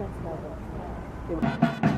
Thanks, Barbara.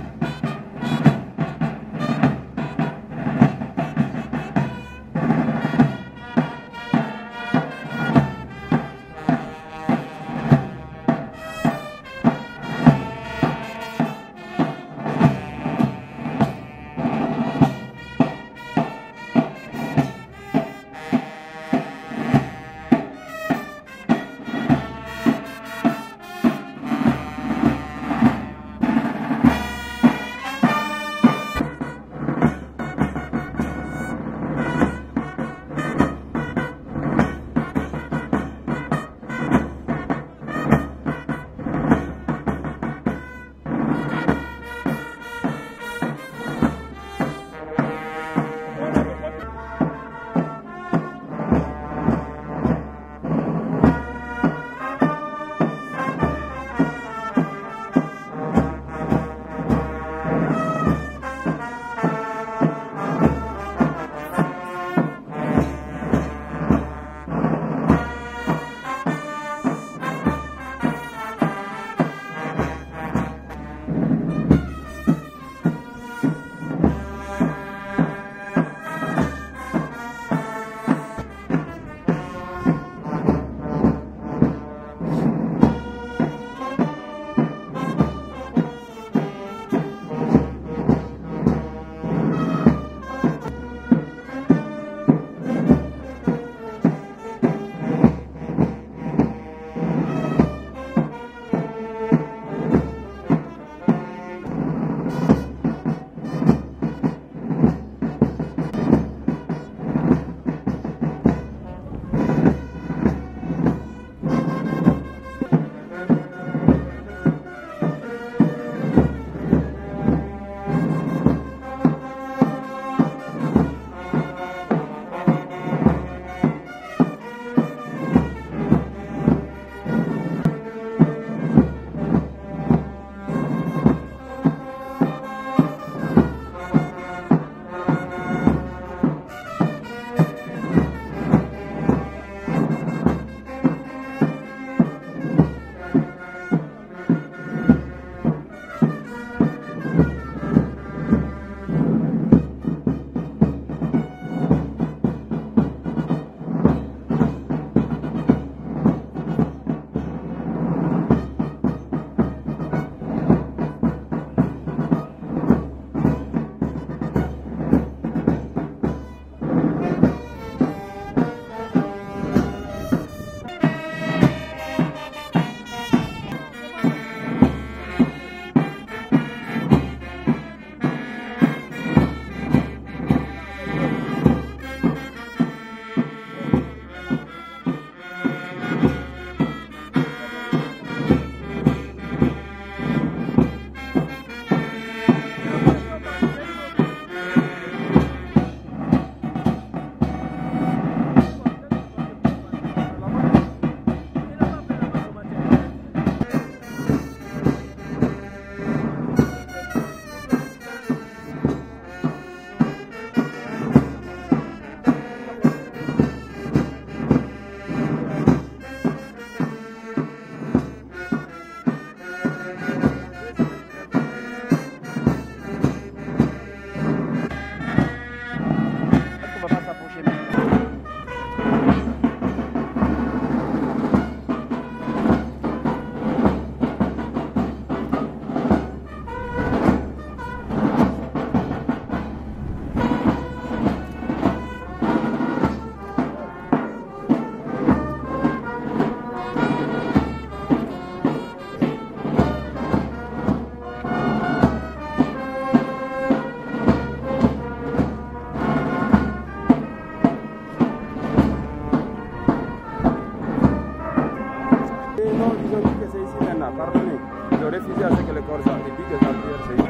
le-au refuzat că le corza antibică, dar ieri să-i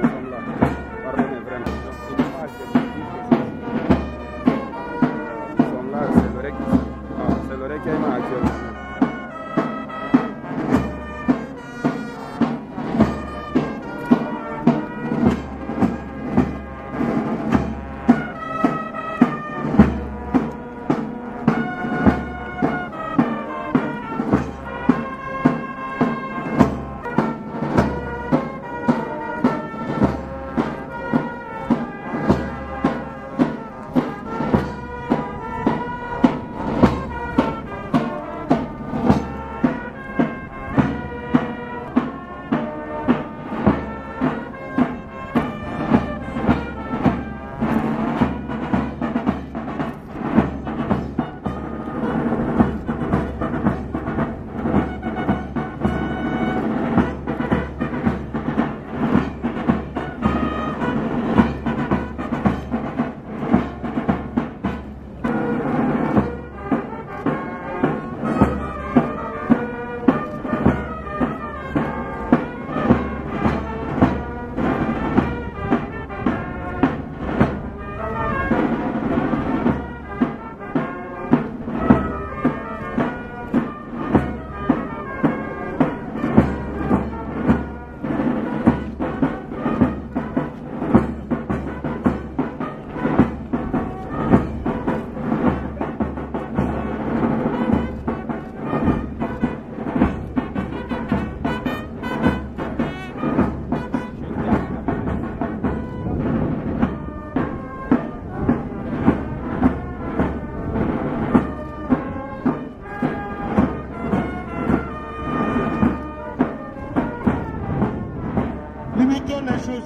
lăsăm la Parlament vrem. Sunt la Seloreche, Seloreche ai mai acel.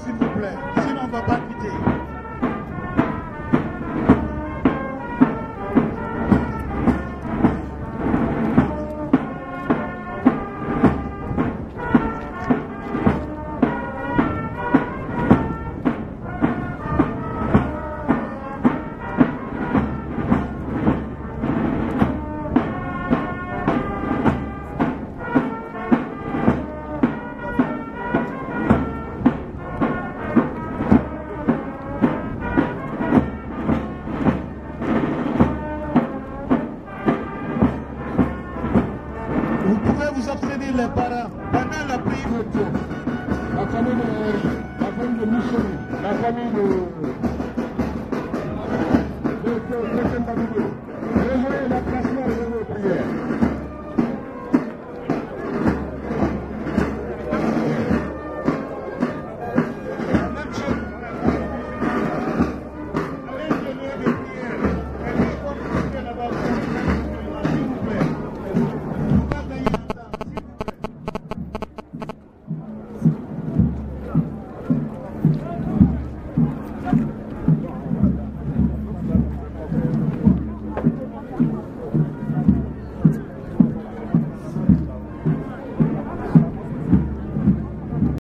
S'il vous plaît. Dieu, la famille de, la famille de Michel, la famille de...